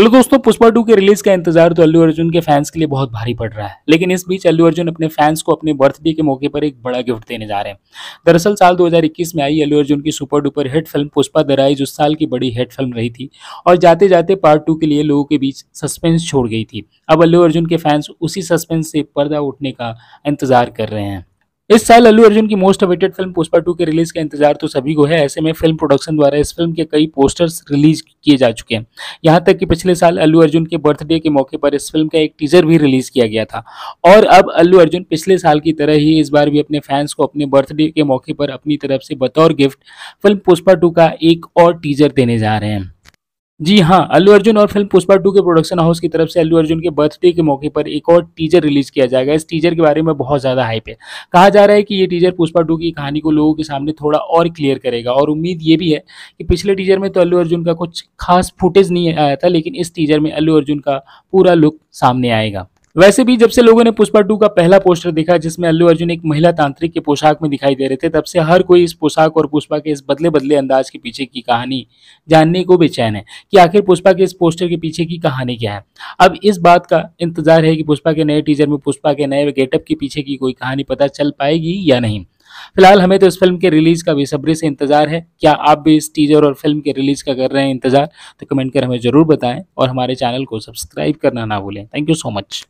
चलो दोस्तों, पुष्पा टू के रिलीज़ का इंतज़ार तो अल्लू अर्जुन के फैंस के लिए बहुत भारी पड़ रहा है। लेकिन इस बीच अल्लू अर्जुन अपने फैंस को अपने बर्थडे के मौके पर एक बड़ा गिफ्ट देने जा रहे हैं। दरअसल साल 2021 में आई अल्लू अर्जुन की super duper hit film Pushpa the rise उस साल की बड़ी हिट फ़िल्म रही थी, और जाते जाते पार्ट टू के लिए लोगों के बीच सस्पेंस छोड़ गई थी। अब अल्लू अर्जुन के फैंस उसी सस्पेंस से पर्दा उठने का इंतज़ार कर रहे हैं। इस साल अल्लू अर्जुन की most awaited film Pushpa two के रिलीज़ का इंतज़ार तो सभी को है। ऐसे में फ़िल्म प्रोडक्शन द्वारा इस फ़िल्म के कई पोस्टर्स रिलीज़ किए जा चुके हैं। यहाँ तक कि पिछले साल अल्लू अर्जुन के बर्थडे के मौके पर इस फ़िल्म का एक टीजर भी रिलीज़ किया गया था। और अब अल्लू अर्जुन पिछले साल की तरह ही इस बार भी अपने फैंस को अपने बर्थडे के मौके पर अपनी तरफ़ से बतौर गिफ्ट फ़िल्म पुष्पा टू का एक और टीजर देने जा रहे हैं। जी हाँ अल्लू अर्जुन और फ़िल्म पुष्पा टू के प्रोडक्शन हाउस की तरफ़ से अल्लू अर्जुन के बर्थडे के मौके पर एक और टीजर रिलीज़ किया जाएगा। इस टीजर के बारे में बहुत ज़्यादा हाइप है। कहा जा रहा है कि ये टीजर पुष्पा टू की कहानी को लोगों के सामने थोड़ा और क्लियर करेगा और उम्मीद ये भी है कि पिछले टीजर में तो अल्लू अर्जुन का कुछ खास फुटेज नहीं आया था, लेकिन इस टीजर में अल्लू अर्जुन का पूरा लुक सामने आएगा। वैसे भी जब से लोगों ने पुष्पा टू का पहला पोस्टर देखा, जिसमें अल्लू अर्जुन एक महिला तांत्रिक के पोशाक में दिखाई दे रहे थे, तब से हर कोई इस पोशाक और पुष्पा के इस बदले बदले अंदाज के पीछे की कहानी जानने को बेचैन है कि आखिर पुष्पा के इस पोस्टर के पीछे की कहानी क्या है। अब इस बात का इंतज़ार है कि पुष्पा के नए टीजर में पुष्पा के नए गेटअप के पीछे की कोई कहानी पता चल पाएगी या नहीं। फ़िलहाल हमें तो इस फ़िल्म के रिलीज़ का बेसब्री से इंतज़ार है। क्या आप भी इस टीजर और फ़िल्म के रिलीज़ का कर रहे हैं इंतज़ार तो कमेंट कर हमें ज़रूर बताएँ और हमारे चैनल को सब्सक्राइब करना ना भूलें। Thank you so much.